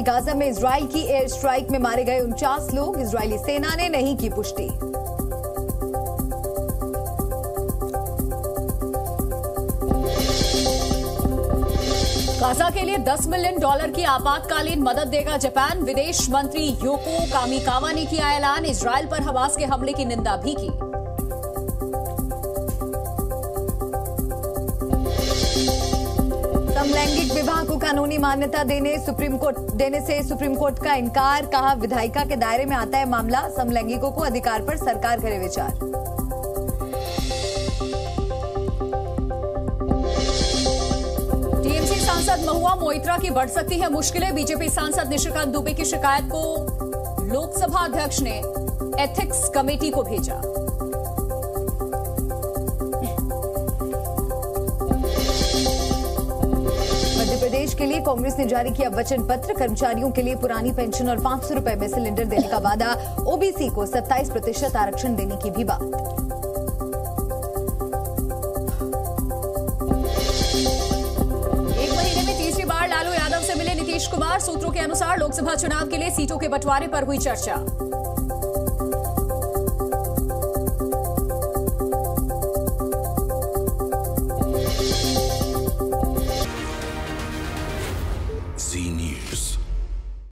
राजधानी गाजा में इसराइल की एयर स्ट्राइक में मारे गए उनचास लोग। इसराइली सेना ने नहीं की पुष्टि। गाजा के लिए 10 मिलियन डॉलर की आपातकालीन मदद देगा जापान। विदेश मंत्री योको कामिकावा ने किया ऐलान। इसराइल पर हवास के हमले की निंदा भी की। समलैंगिक विवाह को कानूनी मान्यता देने सुप्रीम कोर्ट, देने से सुप्रीम कोर्ट का इनकार, कहा विधायिका के दायरे में आता है मामला, समलैंगिकों को अधिकार पर सरकार करे विचार। टीएमसी सांसद महुआ मोइत्रा की बढ़ सकती है मुश्किलें, बीजेपी सांसद निशिकांत दुबे की शिकायत को लोकसभा अध्यक्ष ने एथिक्स कमेटी को भेजा। के लिए कांग्रेस ने जारी किया वचन पत्र। कर्मचारियों के लिए पुरानी पेंशन और पाँच सौ रुपए में सिलेंडर देने का वादा। ओबीसी को 27 प्रतिशत आरक्षण देने की भी बात। नीतीश कुमार। सूत्रों के अनुसार लोकसभा चुनाव के लिए सीटों के बंटवारे पर हुई चर्चा। Z News.